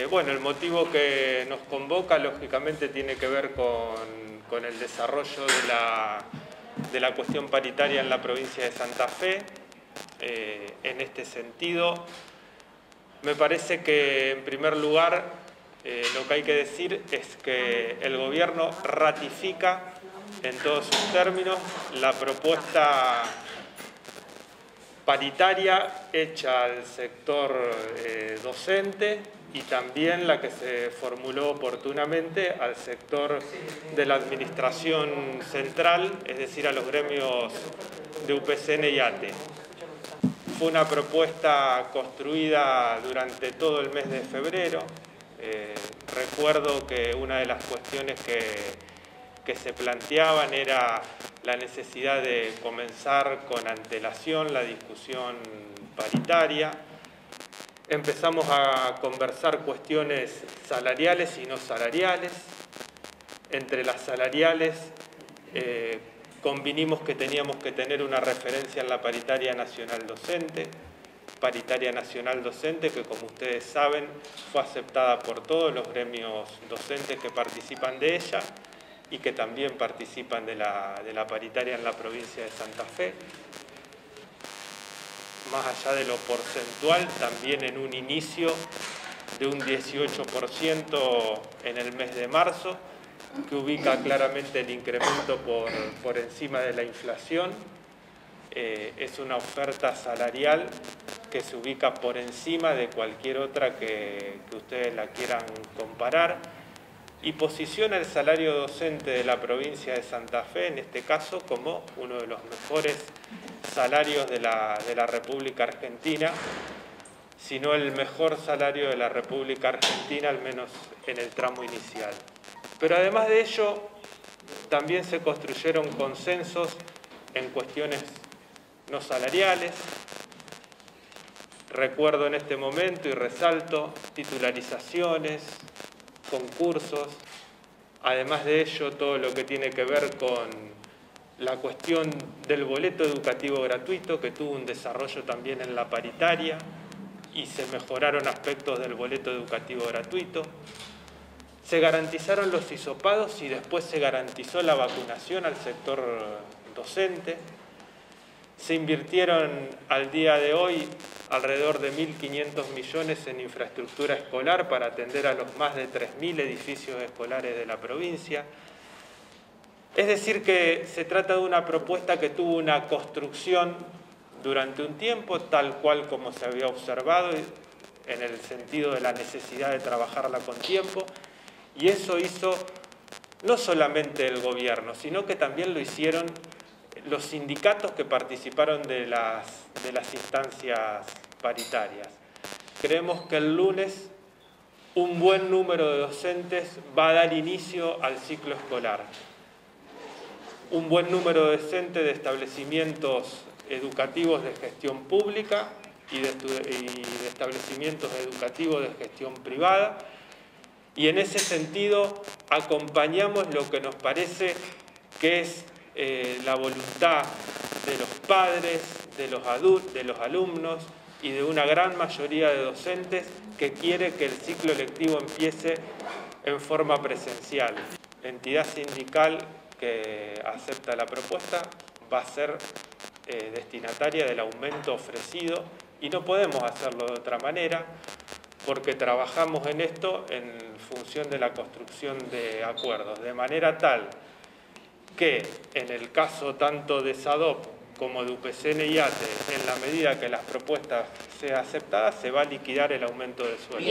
Eh, bueno, el motivo que nos convoca lógicamente tiene que ver con, el desarrollo de la, cuestión paritaria en la provincia de Santa Fe. Eh, en este sentido, me parece que en primer lugar eh, lo que hay que decir es que el gobierno ratifica en todos sus términos la propuesta paritaria hecha al sector docente y también la que se formuló oportunamente al sector de la administración central, es decir, a los gremios de UPCN y ATE. Fue una propuesta construida durante todo el mes de febrero. Eh, recuerdo que una de las cuestiones que, que se planteaban era la necesidad de comenzar con antelación la discusión paritaria, Empezamos a conversar cuestiones salariales y no salariales. Entre las salariales eh, convinimos que teníamos que tener una referencia en la paritaria nacional docente, paritaria nacional docente que como ustedes saben fue aceptada por todos los gremios docentes que participan de ella y que también participan de la, de la paritaria en la provincia de Santa Fe más allá de lo porcentual, también en un inicio de un 18% en el mes de marzo, que ubica claramente el incremento por, encima de la inflación. Eh, es una oferta salarial que se ubica por encima de cualquier otra que, que ustedes la quieran comparar y posiciona el salario docente de la provincia de Santa Fe, en este caso, como uno de los mejores salarios de la, República Argentina, sino el mejor salario de la República Argentina, al menos en el tramo inicial. Pero además de ello, también se construyeron consensos en cuestiones no salariales. Recuerdo en este momento y resalto titularizaciones, concursos, además de ello todo lo que tiene que ver con la cuestión del boleto educativo gratuito, que tuvo un desarrollo también en la paritaria y se mejoraron aspectos del boleto educativo gratuito. Se garantizaron los hisopados y después se garantizó la vacunación al sector docente. Se invirtieron al día de hoy alrededor de 1.500 millones en infraestructura escolar para atender a los más de 3.000 edificios escolares de la provincia. Es decir, que se trata de una propuesta que tuvo una construcción durante un tiempo, tal cual como se había observado, en el sentido de la necesidad de trabajarla con tiempo, y eso hizo no solamente el gobierno, sino que también lo hicieron los sindicatos que participaron de las, de las instancias paritarias. Creemos que el lunes un buen número de docentes va a dar inicio al ciclo escolar. Un buen número de docentes de establecimientos educativos de gestión pública y de, y de establecimientos educativos de gestión privada. Y en ese sentido acompañamos lo que nos parece que es eh, la voluntad de los padres, de los, adultos, de los alumnos y de una gran mayoría de docentes que quiere que el ciclo lectivo empiece en forma presencial. La entidad sindical que acepta la propuesta va a ser eh, destinataria del aumento ofrecido y no podemos hacerlo de otra manera porque trabajamos en esto en función de la construcción de acuerdos, de manera tal que en el caso tanto de SADOP como de UPCN y ATE, en la medida que las propuestas sean aceptadas, se va a liquidar el aumento de sueldo.